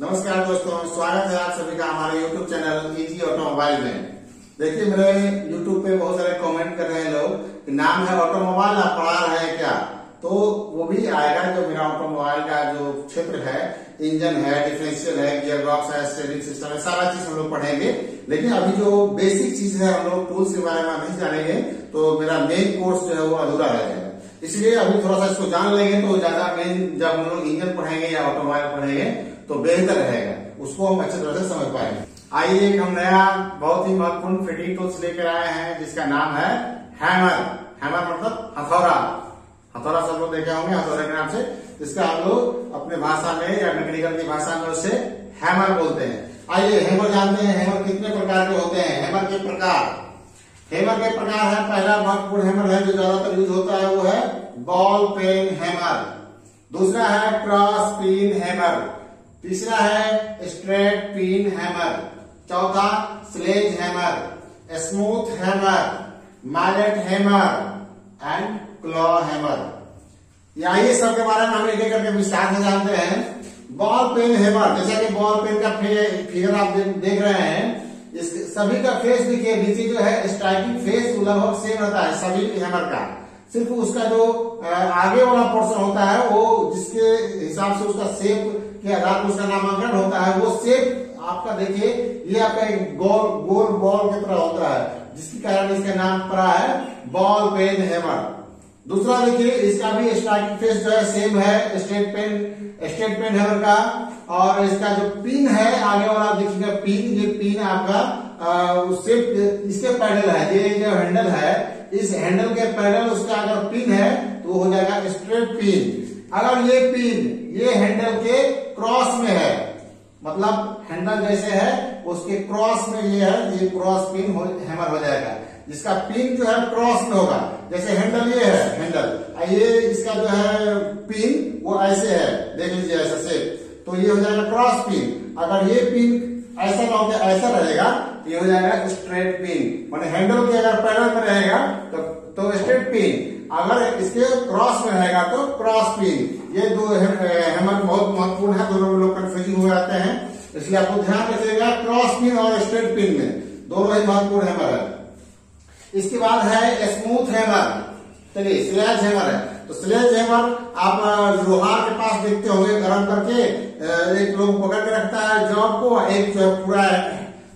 नमस्कार दोस्तों, स्वागत है आप सभी का हमारे YouTube चैनल इजी ऑटोमोबाइल में। देखिए, मेरे YouTube पे बहुत सारे कमेंट कर रहे हैं लोग कि नाम है ऑटोमोबाइल आप पढ़ा रहे हैं क्या? तो वो भी आएगा जो मेरा ऑटोमोबाइल का जो क्षेत्र है इंजन है डिफरेंशियल है गियर बॉक्स है स्टेरिंग सिस्टम है, सारा चीज़ हम लोग पढ़ेंगे। लेकिन अभी जो बेसिक चीज़ है, हम लोग टूल्स के बारे में नहीं जानेंगे तो मेरा मेन कोर्स जो है वो अधूरा रह जाएगा इसलिए अभी थोड़ा सा इसको जान लेंगे तो ज़्यादा मेन जब हम लोग इंजन पढ़ेंगे या ऑटोमोबाइल पढ़ेंगे तो बेहतर रहेगा। उसको हम अच्छी तरह से समझ पाएँगे। आइए एक हम नया, बहुत ही महत्वपूर्ण फिटिंग टूल्स लेकर आए हैं, जिसका नाम है हैमर हैमर मतलब हथौड़ा। हथौड़ा सब लोग देखे होंगे, हथौड़े के नाम से। इसका हम लोग अपने भाषा में या मैकेनिकल की भाषा में उसे हैमर बोलते हैं। आइए हैमर जानते हैं हैमर कितने प्रकार के होते हैं? हैमर के प्रकार। हैमर के प्रकार है, पहला महत्वपूर्ण हैमर है जो ज़्यादातर यूज़ होता है, वो है बॉल पेन हैमर दूसरा है क्रॉस पिन हैमर तीसरा है स्ट्रेट पिन हैमर। चौथा sledge hammer. Smooth hammer. Mallet hammer. And claw hammer. आइए सब के बारे में हम एक करके विस्तार से जानते हैं। बॉल पेन हैमर, जैसा कि बॉल पेन का फिगर आप देख रहे हैं। इस सभी का फेस देखिए, नीचे जो है स्ट्राइकिंग फेस लगभग सेम रहता है, सभी हैमर का। सिर्फ़ उसका जो आगे वाला पोर्शन होता है, वो जिसके हिसाब से उसका शेप के आधार पर उसका नामांकन होता है, वो शेप आपका देखिए, ये आपका एक गोल गोल बॉल की तरह होता है, जिसके कारण इसका नाम पड़ा है बॉल पेन हैमर दूसरा देखिए, इसका भी स्ट्राइकिंग फेस जो है सेम है straight peen straight peen hammer का, और इसका जो पिन है, आगे वाला देखिएगा पिन ये पिन आपका उससे इसके पैडल है, ये जो हैंडल है, इस हैंडल के पैडल उसका अगर पिन है तो हो जाएगा स्ट्रेट पिन अगर ये पिन ये हैंडल के क्रॉस में है मतलब हैंडल जैसे है उसके क्रॉस में ये है ये क्रॉस पिन हो, हैमर हो जाएगा। जिसका पिन जो है क्रॉस में होगा। जैसे हैंडल ये है हैंडल। ये इसका जो है पिन वो ऐसे है। देख लीजिए ऐसा से। तो ये हो जाएगा क्रॉस पिन। अगर ये पिन ऐसा ना होकर ऐसा रहेगा तो ये हो जाएगा स्ट्रेट पिन। माने हैंडल के अगर पैरल में रहेगा तो तो स्ट्रेट पिन। अगर इसके क्रॉस में रहेगा तो क्रॉस पिन ये दो हैमर बहुत महत्वपूर्ण है, दोनों लोग कंफ्यूजिंग हो जाते हैं। इसलिए आपको ध्यान रखिएगा क्रॉस पिन और स्ट्रेट पिन में। दोनों ही महत्वपूर्ण हैमर है। इसके बाद है स्मूथ हेमर चलिए स्लैज हेमर है। तो स्लेज हेमर आप लोहार के पास देखते होंगे, गर्म करके एक लोग पकड़ के रखता है जॉब को एक पूरा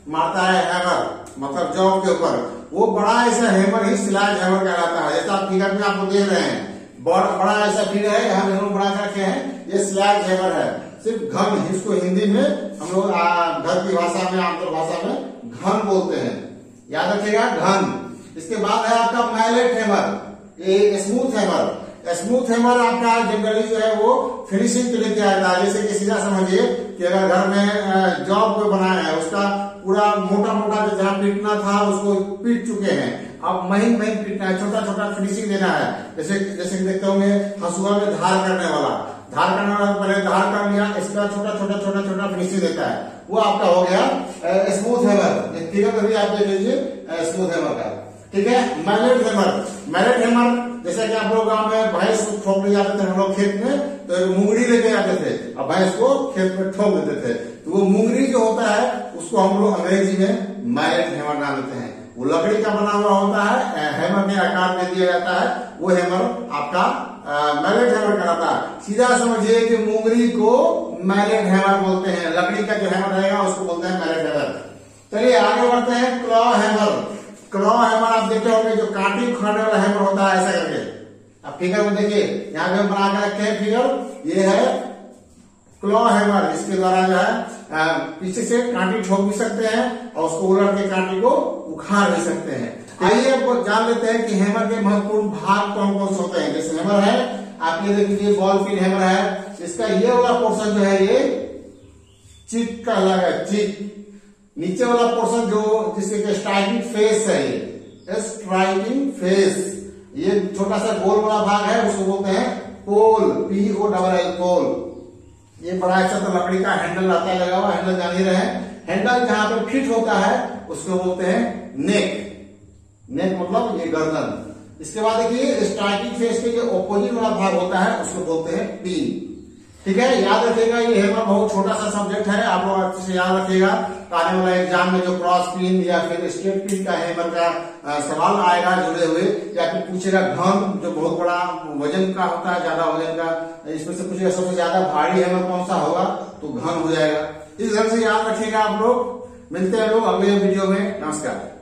मारता है हैमर मतलब जॉब के ऊपर। वो बड़ा ऐसा हैमर ही स्लैज हैमर कहलाता है। जैसा फिगर में आपको देख रहे हैं, बड़ा ऐसा फिगर है हम हेमर बड़ा रखे हैं, ये स्लैज हैमर है। सिर्फ़ घन इसको हिंदी में हम लोग घर की भाषा में, आमतौर भाषा में घन बोलते हैं। याद रखिएगा, घन। इसके बाद है आपका मैलेट हैमर ये स्मूथ हैमर स्मूथ हैमर, आपका जनरली जो है वो फिनिशिंग के लिए जाता है जैसे कि सीधा समझिए कि अगर घर में जॉब कोई बनाया है, उसका पूरा मोटा मोटा जो जहाँ पीटना था, उसको पीट चुके हैं। अब महीन महीन पीटना है छोटा छोटा फिनिशिंग देना है। जैसे जैसे देखते होंगे हसुआ में धार करने वाला। धार करने वाला, पहले धार कर लिया, इसका छोटा छोटा छोटा छोटा फिनिशिंग देता है। वो आपका हो गया स्मूथ हैमर फिगर भी आप देख लीजिए स्मूथ हैमर का। ठीक है? मैलेट हैमर मैलेट हैमर जैसा कि आप लोग गाँव में भैंस को ठोक ले जाते थे, हम लोग खेत में तो एक मुंगरी लेके जाते थे, और भैंस को खेत में ठोक देते थे। तो वो मुंगरी जो होता है, उसको हम लोग अंग्रेज़ी में मैलेट हेमर नाम लेते हैं। वो लकड़ी का बना हुआ होता है हैमर में आकार दे दिया जाता है, वो हैमर आपका मैलेट हैमर कहलाता है। सीधा समझिए कि मुंगरी को मैलेट हैमर बोलते हैं। लकड़ी का जो हैमर रहेगा, उसको बोलते हैं मैलेट हैमर। चलिए आगे बढ़ते हैं, क्लॉ हैमर। क्लॉ हैमर आप देखे होंगे जो काटी उखाड़ने वाला हैमर होता है, ऐसा करके। अब फिगर में देखिए, यहाँ पे हम बना के रखे हैं फिगर ये है क्लॉ हैमर इसके द्वारा जो है पीछे से कांटी ठोक भी सकते हैं और उसको उलट के कांटी को उखाड़ भी सकते हैं। आइए अब जान लेते हैं कि हैमर के महत्वपूर्ण भाग कौन कौन से होते हैं। जैसे हैमर है, आप ये देख लीजिए बॉल पिन हैमर है। इसका ये वाला पोर्शन जो है, ये चिक का लगा चिक नीचे वाला पोर्शन जो जिसके स्ट्राइकिंग फेस है ये स्ट्राइकिंग फेस ये छोटा सा गोल वाला भाग है, उसको बोलते हैं poll P O double L poll ये बड़ा अच्छा तो लकड़ी का हैंडल आता है, लगा हुआ हैंडल जान ही रहे हैंडल जहाँ पर फिट होता है, उसको बोलते हैं नेक नेक मतलब ये गर्दन. इसके बाद देखिए स्ट्राइकिंग फेस के जो ऑपोजिट वाला भाग होता है, उसको बोलते हैं पिन ठीक है, याद रखिएगा ये हेमर बहुत छोटा सा सब्जेक्ट है, आप लोग अच्छे से याद रखिएगा आने वाला एग्ज़ाम में जो क्रॉस पिन या फिर स्टेट पिन का हेमर का सवाल आएगा जुड़े हुए, या फिर पूछेगा घन, जो बहुत बड़ा वज़न का होता है, ज़्यादा वज़न का, इसमें से पूछेगा सबसे ज़्यादा भारी हेमर कौन सा होगा तो घन हो जाएगा। इस ढंग से याद रखेगा आप लोग। मिलते हैं लोग अगले वीडियो में। नमस्कार।